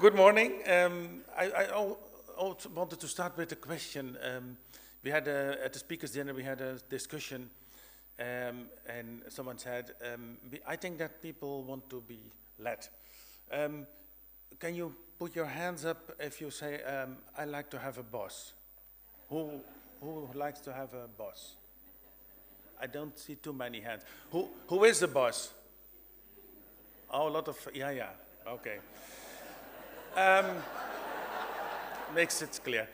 Good morning. Um, I, I wanted to start with a question. Um, we had a, at the speakers' dinner, we had a discussion, um, and someone said, um, "I think that people want to be led." Um, can you put your hands up if you say, um, "I like to have a boss"? Who who likes to have a boss? I don't see too many hands. Who who is the boss? Oh, a lot of yeah, yeah. Okay. Um, makes it clear.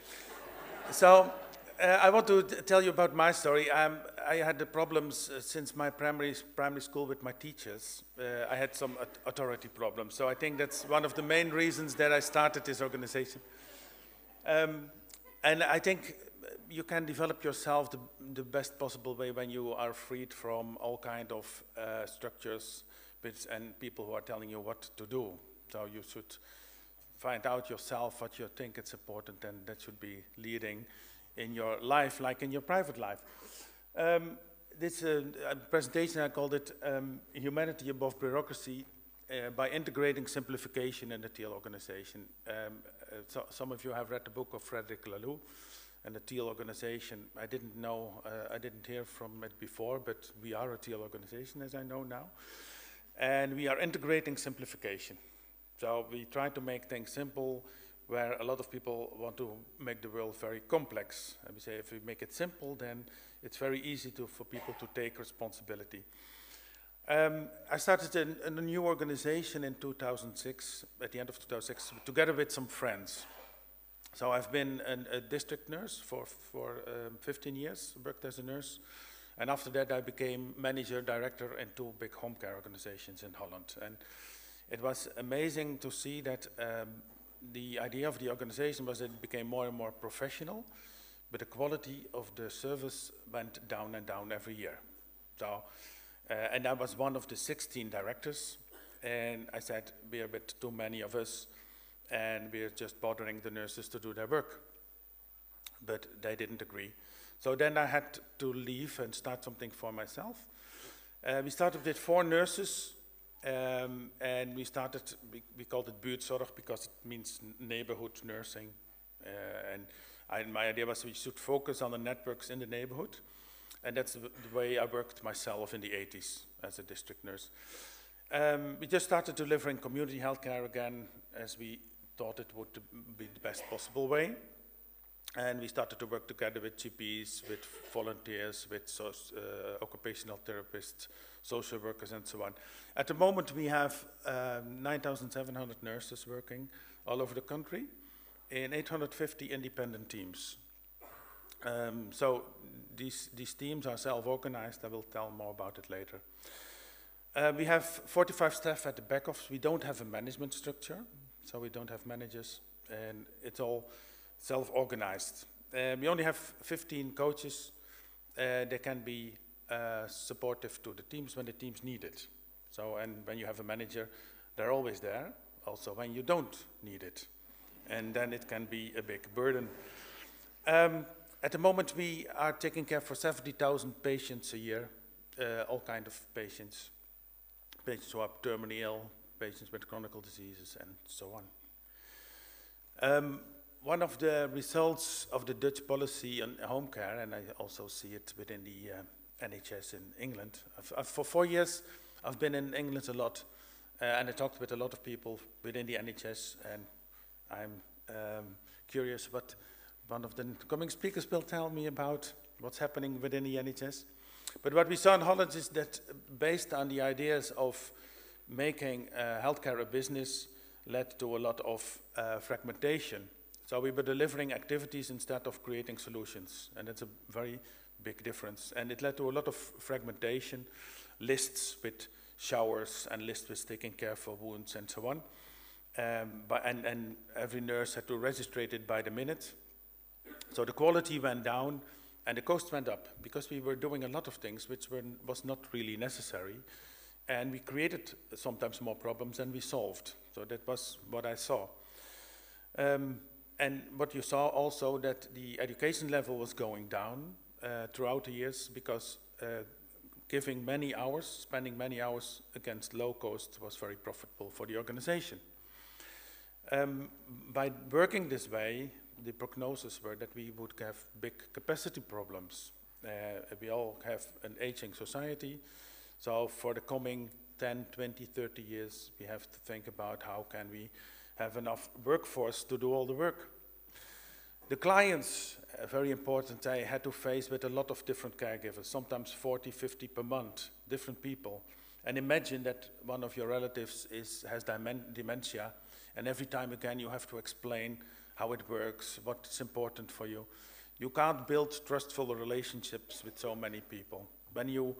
So, uh, I want to tell you about my story. Um, I had the problems uh, since my primary primary school with my teachers. Uh, I had some authority problems. So I think that's one of the main reasons that I started this organization. Um, and I think you can develop yourself the, the best possible way when you are freed from all kind of uh, structures and people who are telling you what to do. So you should find out yourself what you think is important, and that should be leading in your life, like in your private life. Um, this uh, presentation, I called it um, Humanity Above Bureaucracy uh, by Integrating Simplification in the Teal Organization. Um, uh, so some of you have read the book of Frederic Laloux and the Teal Organization. I didn't know, uh, I didn't hear from it before, but we are a Teal organization, as I know now. And we are integrating simplification. So we try to make things simple where a lot of people want to make the world very complex. And we say if we make it simple, then it's very easy to, for people to take responsibility. Um, I started in, in, a new organization in 2006, at the end of 2006, together with some friends. So I've been an, a district nurse for, for um, 15 years, worked as a nurse. And after that, I became manager, director in two big home care organizations in Holland. And it was amazing to see that um, the idea of the organization was that it became more and more professional, but the quality of the service went down and down every year. So, uh, and I was one of the 16 directors, and I said, we're a bit too many of us, and we're just bothering the nurses to do their work. But they didn't agree. So then I had to leave and start something for myself. Uh, we started with four nurses um, and we started, we, we, called it buurtzorg because it means neighborhood nursing. Uh, and I, my idea was we should focus on the networks in the neighborhood. And that's the, the way I worked myself in the 80s as a district nurse. Um, we just started delivering community healthcare again as we thought it would be the best possible way. And we started to work together with GPs, with volunteers, with uh, occupational therapists, social workers, and so on. At the moment, we have um, 9,700 nurses working all over the country in 850 independent teams. Um, so these, these teams are self-organized. I will tell more about it later. Uh, we have 45 staff at the back office. We don't have a management structure, so we don't have managers, and it's all self-organized. Uh, we only have 15 coaches. Uh, they can be uh, supportive to the teams when the teams need it. So, and when you have a manager, they're always there, also when you don't need it. And then it can be a big burden. Um, at the moment, we are taking care for 70,000 patients a year, uh, all kind of patients. Patients who are terminally ill, patients with chronic diseases, and so on. Um, one of the results of the Dutch policy on home care, and I also see it within the uh, NHS in England. I've, I've, for four years, I've been in England a lot, uh, and I talked with a lot of people within the NHS, and I'm um, curious what one of the coming speakers will tell me about what's happening within the NHS. But what we saw in Holland is that based on the ideas of making uh, healthcare a business led to a lot of uh, fragmentation. So we were delivering activities instead of creating solutions, and that's a very big difference. And it led to a lot of fragmentation, lists with showers and lists with taking care for wounds and so on. Um, but, and, and every nurse had to register it by the minute. So the quality went down and the cost went up because we were doing a lot of things which were, was not really necessary. And we created sometimes more problems than we solved. So that was what I saw. Um, and what you saw also that the education level was going down uh, throughout the years because uh, giving many hours, spending many hours against low cost was very profitable for the organization. Um, by working this way, the prognosis were that we would have big capacity problems. Uh, we all have an aging society, so for the coming 10, 20, 30 years, we have to think about how can we have enough workforce to do all the work. The clients, very important, they had to face with a lot of different caregivers, sometimes 40, 50 per month, different people. And imagine that one of your relatives is, has dementia, and every time again you have to explain how it works, what's important for you. You can't build trustful relationships with so many people. When you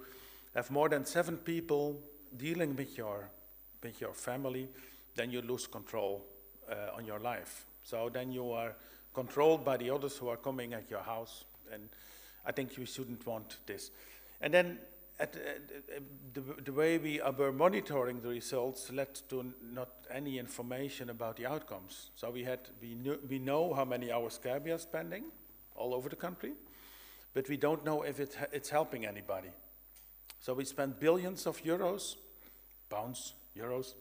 have more than seven people dealing with your, with your family, then you lose control uh, on your life. So then you are controlled by the others who are coming at your house, and I think you shouldn't want this. And then at, uh, the, the, way we were monitoring the results led to not any information about the outcomes. So we had we, knew, we know how many hours care we are spending all over the country, but we don't know if it, it's helping anybody. So we spend billions of euros, pounds, euros,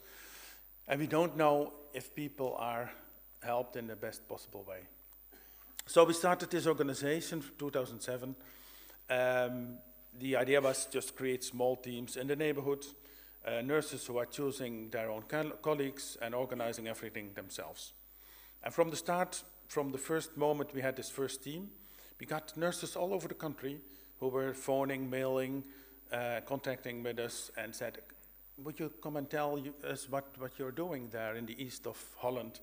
and we don't know if people are helped in the best possible way. So we started this organization in 2007. Um, the idea was just create small teams in the neighborhood, uh, nurses who are choosing their own colleagues and organizing everything themselves. And from the start, from the first moment we had this first team, we got nurses all over the country who were phoning, mailing, uh, contacting with us and said, would you come and tell you, us what, what you're doing there in the east of Holland?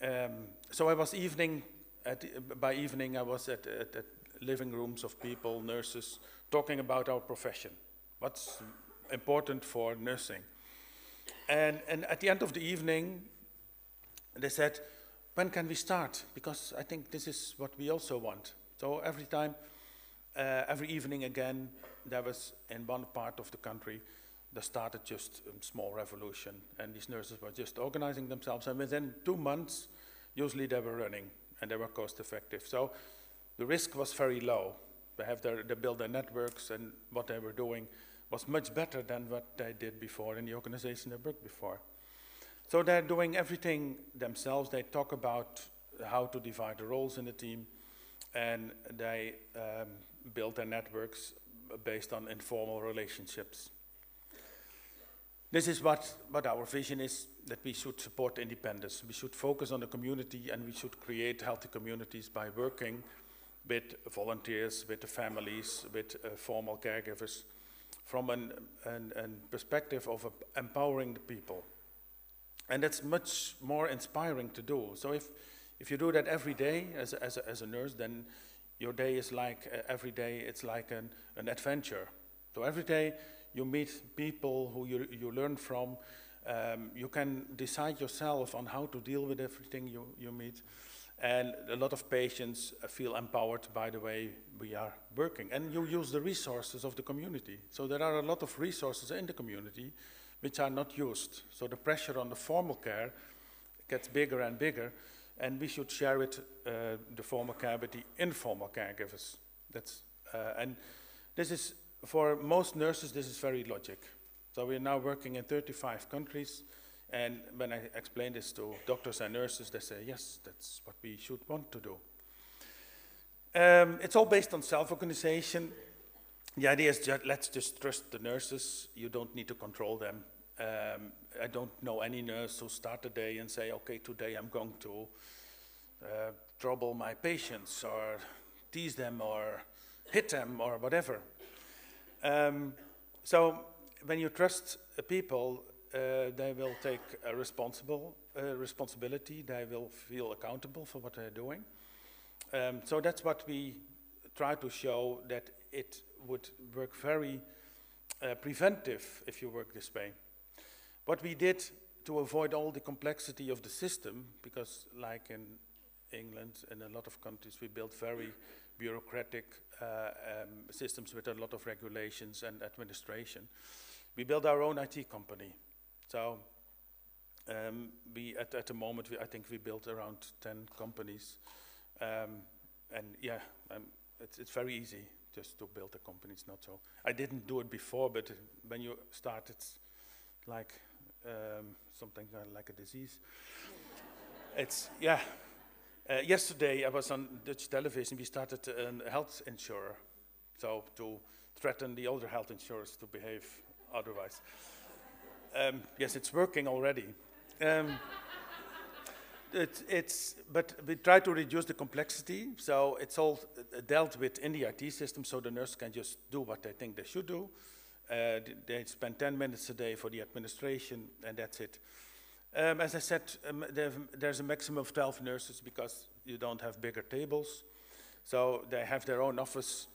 Um, so I was evening, at, by evening I was at, at, at living rooms of people, nurses, talking about our profession, what's important for nursing. And, and at the end of the evening, they said, when can we start? Because I think this is what we also want. So every time, uh, every evening again, there was in one part of the country, there started just a small revolution, and these nurses were just organizing themselves, and within two months, usually they were running, and they were cost effective. So the risk was very low. They have their, they build their networks and what they were doing was much better than what they did before in the organization they worked before. So they're doing everything themselves. They talk about how to divide the roles in the team and they um, build their networks based on informal relationships. This is what, what our vision is, that we should support independence. We should focus on the community and we should create healthy communities by working with volunteers, with the families, with uh, formal caregivers, from an, an, an perspective of uh, empowering the people. And that's much more inspiring to do. So if, if you do that every day as a, as a, as a nurse, then your day is like, uh, every day it's like an, an adventure. So every day you meet people who you, you learn from. Um, you can decide yourself on how to deal with everything you, you meet. And a lot of patients feel empowered by the way we are working. And you use the resources of the community. So there are a lot of resources in the community which are not used. So the pressure on the formal care gets bigger and bigger. And we should share it, uh, the formal care with the informal caregivers. That's, uh, and this is, for most nurses, this is very logic. So we're now working in 35 countries. And when I explain this to doctors and nurses, they say, yes, that's what we should want to do. Um, it's all based on self-organization. The idea is just, let's just trust the nurses. You don't need to control them. Um, I don't know any nurse who start a day and say, okay, today I'm going to uh, trouble my patients or tease them or hit them or whatever. Um, so when you trust people, uh, they will take a responsible uh, responsibility. They will feel accountable for what they're doing. Um, so that's what we try to show that it would work very uh, preventive if you work this way. What we did to avoid all the complexity of the system, because like in England and a lot of countries, we built very bureaucratic uh, um, systems with a lot of regulations and administration. We built our own IT company. So um, we at, at the moment, we, I think we built around 10 companies. Um, and yeah, um, it's, it's very easy just to build a company. It's not so. I didn't do it before, but when you start, it's like um, something like a disease. it's, yeah. Uh, yesterday I was on Dutch television, we started a health insurer. So to threaten the older health insurers to behave otherwise. Um, yes, it's working already. Um, it, it's, but we try to reduce the complexity, so it's all uh, dealt with in the IT system, so the nurse can just do what they think they should do. Uh, they spend 10 minutes a day for the administration, and that's it. Um, as I said, um, there's a maximum of 12 nurses because you don't have bigger tables. So they have their own office,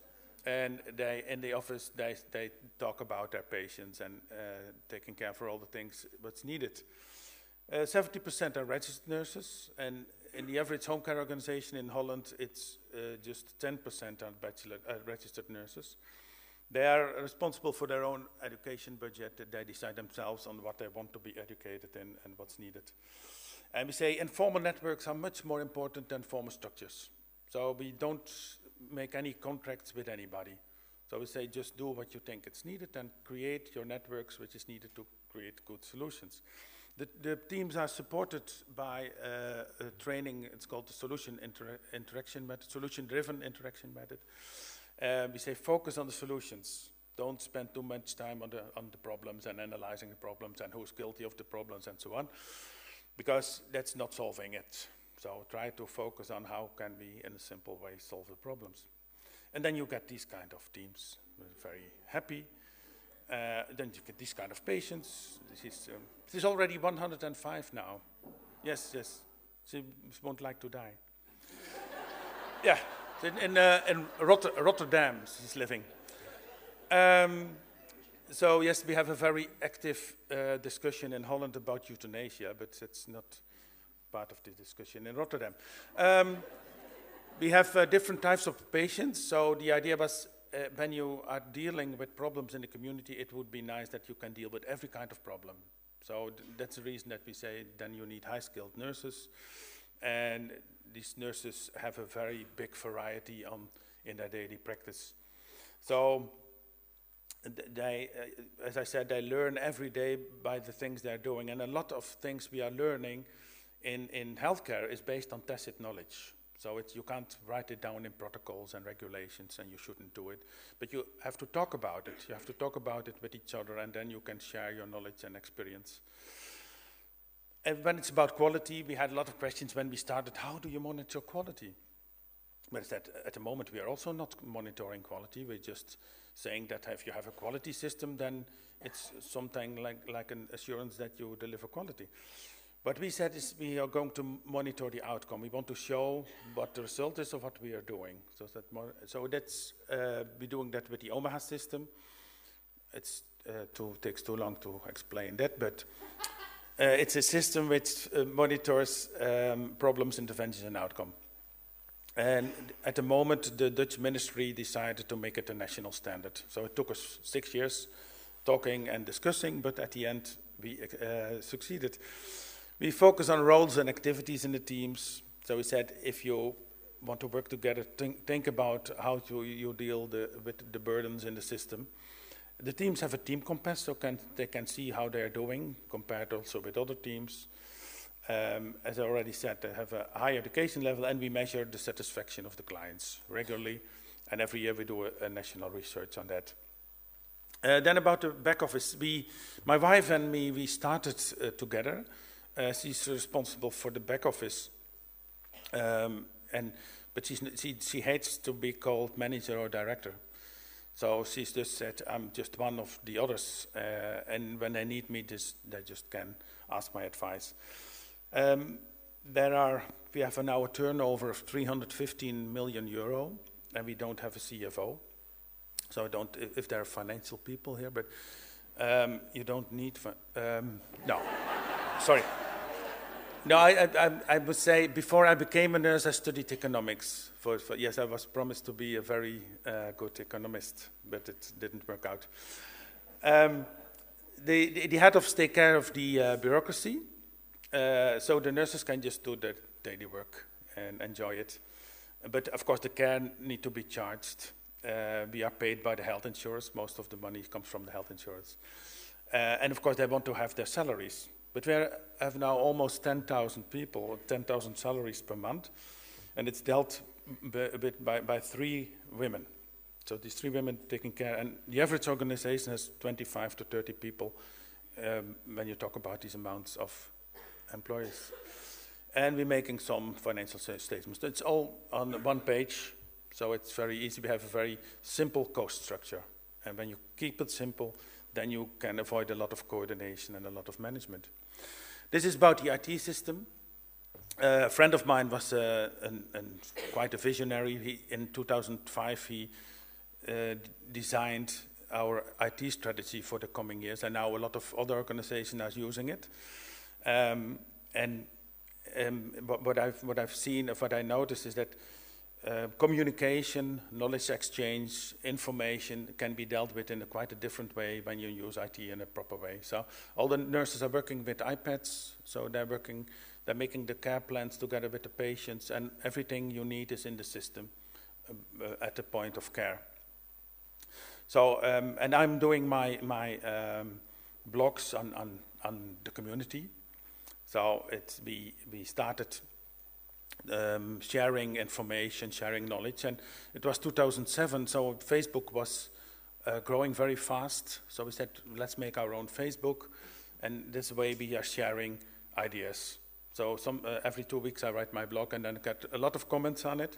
and they, in the office, they, they talk about their patients and uh, taking care for all the things what's needed. 70% uh, are registered nurses, and in the average home care organization in Holland, it's uh, just 10% are bachelor, uh, registered nurses. They are responsible for their own education budget. They decide themselves on what they want to be educated in and what's needed. And we say informal networks are much more important than formal structures. So we don't make any contracts with anybody. So we say just do what you think it's needed and create your networks which is needed to create good solutions. The, the teams are supported by uh, training, it's called the solution inter interaction method, solution-driven interaction method. Uh, we say focus on the solutions. Don't spend too much time on the, on the problems and analyzing the problems and who's guilty of the problems and so on, because that's not solving it. So try to focus on how can we, in a simple way, solve the problems. And then you get these kind of teams, very happy. Uh, then you get these kind of patients. This is, um, this is already 105 now. Yes, yes. She won't like to die. yeah in, in, uh, in Rot Rotterdam, she's living. Um, so yes, we have a very active uh, discussion in Holland about euthanasia, but it's not part of the discussion in Rotterdam. Um, we have uh, different types of patients. So the idea was uh, when you are dealing with problems in the community, it would be nice that you can deal with every kind of problem. So that's the reason that we say then you need high-skilled nurses. And these nurses have a very big variety on in their daily practice. So they, uh, as I said, they learn every day by the things they're doing, and a lot of things we are learning in, in healthcare is based on tacit knowledge. So you can't write it down in protocols and regulations, and you shouldn't do it. But you have to talk about it. You have to talk about it with each other, and then you can share your knowledge and experience. And when it's about quality, we had a lot of questions when we started, how do you monitor quality? But that at the moment we are also not monitoring quality, we're just saying that if you have a quality system, then it's something like, like an assurance that you deliver quality. What we said is we are going to monitor the outcome. We want to show what the result is of what we are doing. So, that so that's, uh, we're doing that with the Omaha system. It uh, takes too long to explain that, but uh, it's a system which uh, monitors um, problems, interventions, and outcome. And at the moment, the Dutch ministry decided to make it a national standard. So it took us six years talking and discussing, but at the end, we uh, succeeded. We focus on roles and activities in the teams. So we said, if you want to work together, think, think about how to, you deal the, with the burdens in the system. The teams have a team compass, so can, they can see how they're doing compared also with other teams. Um, as I already said, they have a high education level, and we measure the satisfaction of the clients regularly. And every year we do a, a national research on that. Uh, then about the back office, we, my wife and me, we started uh, together. Uh, she's responsible for the back office, um, and but she's, she, she hates to be called manager or director. So she's just said, I'm just one of the others, uh, and when they need me, this, they just can ask my advice. Um, there are, we have now a turnover of 315 million euro, and we don't have a CFO. So I don't, if there are financial people here, but um, you don't need, um, no, sorry. No, I, I, I, would say before I became a nurse, I studied economics. For, for yes, I was promised to be a very uh, good economist, but it didn't work out. Um, the, the, the, head office take care of the uh, bureaucracy, uh, so the nurses can just do their daily work and enjoy it. But of course, the care need to be charged. Uh, we are paid by the health insurance. Most of the money comes from the health insurance. Uh, and of course, they want to have their salaries. But we have now almost 10,000 people, 10,000 salaries per month, and it's dealt a bit by, by three women. So these three women taking care, and the average organization has 25 to 30 people um, when you talk about these amounts of employees. And we're making some financial statements. It's all on one page, so it's very easy. We have a very simple cost structure. And when you keep it simple, then you can avoid a lot of coordination and a lot of management. This is about the IT system. Uh, a friend of mine was uh, an, an quite a visionary. He, in 2005, he uh, designed our IT strategy for the coming years, and now a lot of other organizations are using it. Um, and um, what, I've, what I've seen, what I noticed is that uh, communication, knowledge exchange, information can be dealt with in a quite a different way when you use IT in a proper way. So all the nurses are working with iPads, so they're working, they're making the care plans together with the patients, and everything you need is in the system uh, at the point of care. So, um, and I'm doing my, my um, blogs on, on, on the community. So it's, we, we started um, sharing information, sharing knowledge. And it was 2007, so Facebook was uh, growing very fast. So we said, let's make our own Facebook. And this way we are sharing ideas. So some, uh, every two weeks I write my blog and then get a lot of comments on it.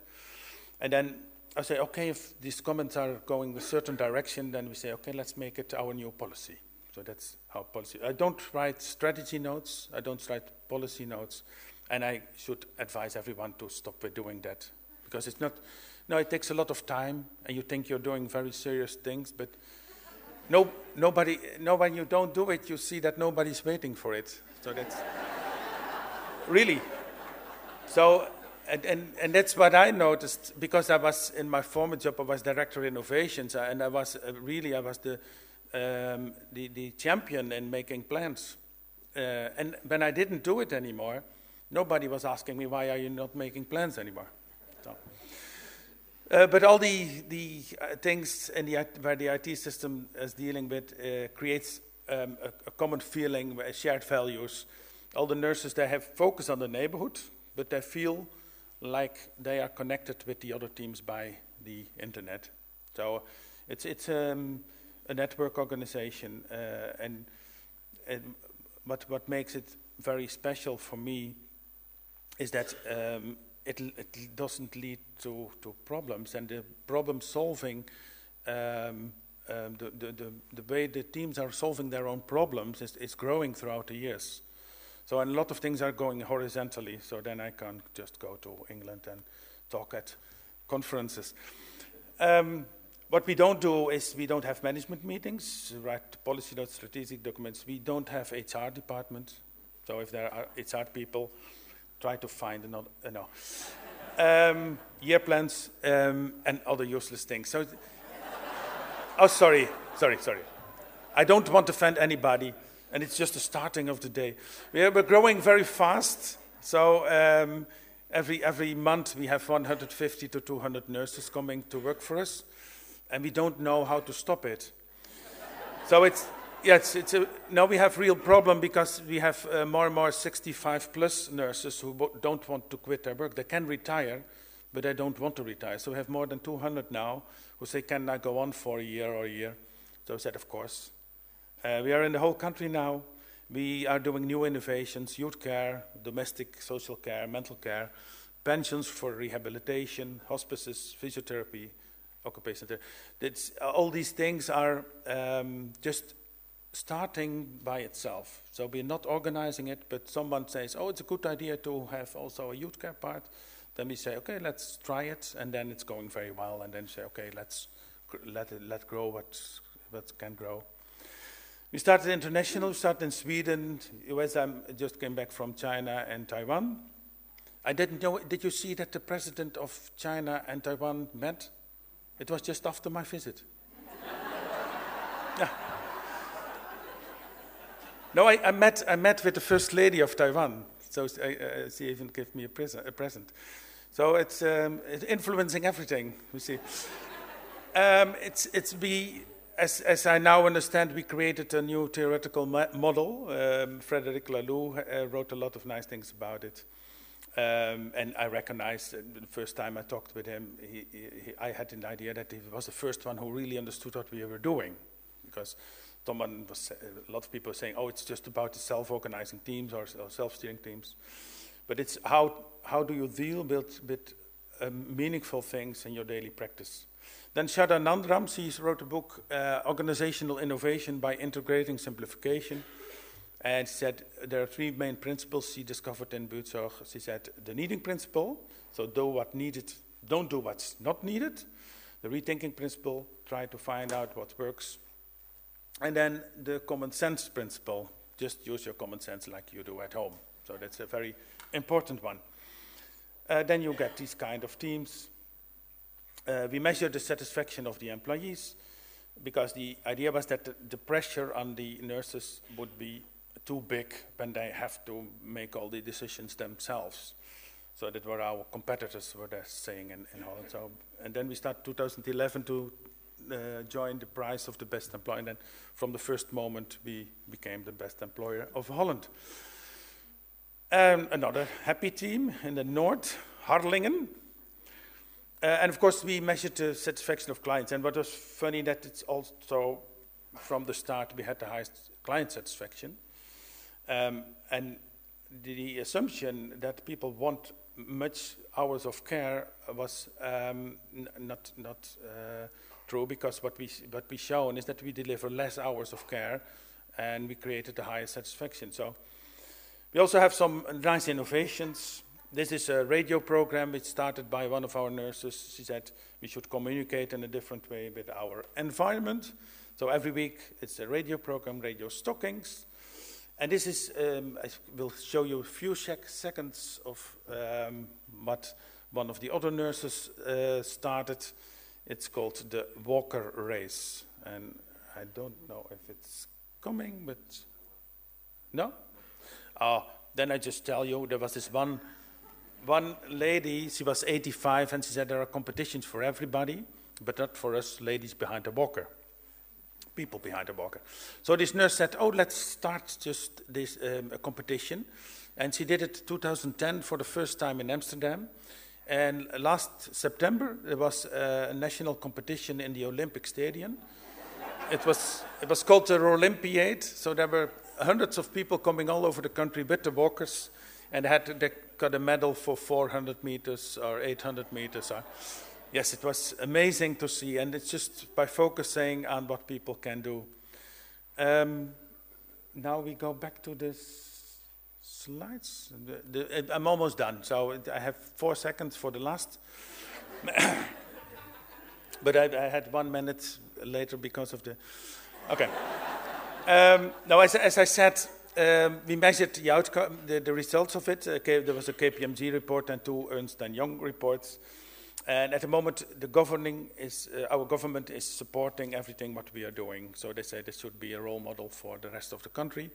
And then I say, okay, if these comments are going a certain direction, then we say, okay, let's make it our new policy. So that's how policy. I don't write strategy notes. I don't write policy notes. And I should advise everyone to stop doing that because it's not. No, it takes a lot of time, and you think you're doing very serious things, but no, nobody. No, when you don't do it, you see that nobody's waiting for it. So that's really. So, and, and, and that's what I noticed because I was in my former job. I was director of innovations, uh, and I was uh, really I was the, um, the the champion in making plans. Uh, and when I didn't do it anymore, nobody was asking me, why are you not making plans anymore? So, uh, but all the, the uh, things in the, where the IT system is dealing with uh, creates um, a, a, common feeling, shared values. All the nurses, they have focus on the neighborhood, but they feel like they are connected with the other teams by the internet. So it's, it's um, a network organization, uh, and, and what, what makes it very special for me is that um, it, it, doesn't lead to, to problems, and the problem solving, um, um, the, the, the, the, way the teams are solving their own problems is, is growing throughout the years. So, a lot of things are going horizontally, so then I can't just go to England and talk at conferences. Um, what we don't do is we don't have management meetings, write policy notes, strategic documents. We don't have HR departments So if there are HR people, try to find another, uh, no. Um, year plans um, and other useless things. So, oh, sorry, sorry, sorry. I don't want to offend anybody, and it's just the starting of the day. We are, we're growing very fast, so um, every, every month we have 150 to 200 nurses coming to work for us, and we don't know how to stop it. so it's, Yes, it's a, now we have real problem because we have uh, more and more 65 plus nurses who don't want to quit their work. They can retire, but they don't want to retire. So we have more than 200 now who say, can I go on for a year or a year? So I said, of course. Uh, we are in the whole country now. We are doing new innovations, youth care, domestic social care, mental care, pensions for rehabilitation, hospices, physiotherapy, occupational therapy. all these things are um, just starting by itself. So we're not organizing it, but someone says, oh, it's a good idea to have also a youth care part. Then we say, okay, let's try it, and then it's going very well. And then say, okay, let's let it let grow what what can grow. We started international. We started in Sweden, US. I just came back from China and Taiwan. I didn't know. Did you see that the president of China and Taiwan met? It was just after my visit. yeah. No, I, I, met, I met with the first lady of Taiwan. So uh, she even gave me a, present. A present. So it's, um, it's, influencing everything, we see. um, it's, it's we, as, as I now understand, we created a new theoretical model. Um, Frederic Laloux uh, wrote a lot of nice things about it. Um, and I recognized uh, the first time I talked with him, he, he, I had an idea that he was the first one who really understood what we were doing. Because someone was, a lot of people are saying, oh, it's just about the self-organizing teams or, or self-steering teams. But it's how, how do you deal with, with um, meaningful things in your daily practice. Then Sharda Nandram wrote a book, uh, Organizational Innovation by Integrating Simplification. And she said there are three main principles she discovered in Buurtzorg. She said the needing principle, so do what needed, don't do what's not needed. The rethinking principle, try to find out what works. And then the common sense principle, just use your common sense like you do at home. So that's a very important one. Uh, then you get these kind of teams. Uh, we measure the satisfaction of the employees because the idea was that the, the, pressure on the nurses would be too big when they have to make all the decisions themselves. So that were our competitors were saying in, in Holland. So, and then we start 2011 to uh, join the prize of the best employer. And then from the first moment we became the best employer of Holland. Um, another happy team in the north, Harlingen. Uh, and of course, we measured the satisfaction of clients. And what was funny that it's also from the start we had the highest client satisfaction. Um, and the assumption that people want much hours of care was um, not not uh, true because what we what we shown is that we deliver less hours of care, and we created the highest satisfaction. So we also have some nice innovations. This is a radio program which started by one of our nurses. She said we should communicate in a different way with our environment. So every week it's a radio program, Radio Stockings. And this is, um, I will show you a few sec seconds of um, what one of the other nurses uh, started. It's called the Walker Race. And I don't know if it's coming, but no? Oh, then I just tell you, there was this one, one lady, she was 85, and she said there are competitions for everybody, but not for us ladies behind the walker, people behind the walker. So this nurse said, oh, let's start just this um, competition. And she did it 2010 for the first time in Amsterdam. And last September, there was a national competition in the Olympic Stadium. it was, it was called the Olympiade, so there were hundreds of people coming all over the country with the walkers and had they got a medal for 400 meters or 800 meters. Or, yes, it was amazing to see, and it's just by focusing on what people can do. Um, now we go back to the slides. I'm almost done, so I have four seconds for the last. but I, I had one minute later because of the. Okay. Um, now, as, as, I said, um, we measured the outcome, the, the results of it. Uh, there was a KPMG report and two Ernst and Young reports. And at the moment, the governing is, uh, our government is supporting everything what we are doing. So they say this should be a role model for the rest of the country.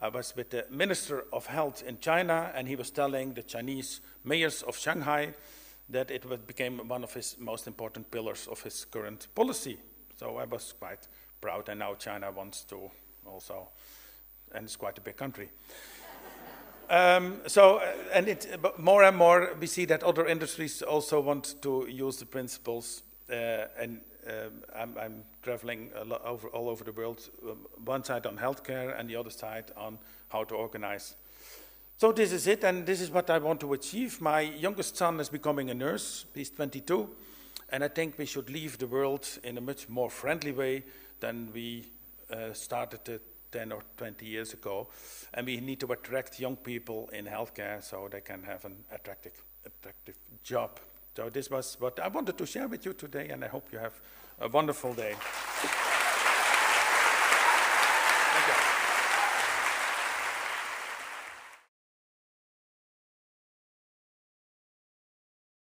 I was with the Minister of Health in China, and he was telling the Chinese mayors of Shanghai that it became one of his most important pillars of his current policy. So I was quite proud, and now China wants to also, and it's quite a big country. um, so, uh, and it, more and more we see that other industries also want to use the principles, uh, and um, I'm, I'm, traveling over, all over the world, um, one side on healthcare and the other side on how to organize. So this is it, and this is what I want to achieve. My youngest son is becoming a nurse. He's 22, and I think we should leave the world in a much more friendly way than we uh, started it 10 or 20 years ago. And we need to attract young people in healthcare so they can have an attractive, attractive job. So this was what I wanted to share with you today, and I hope you have a wonderful day.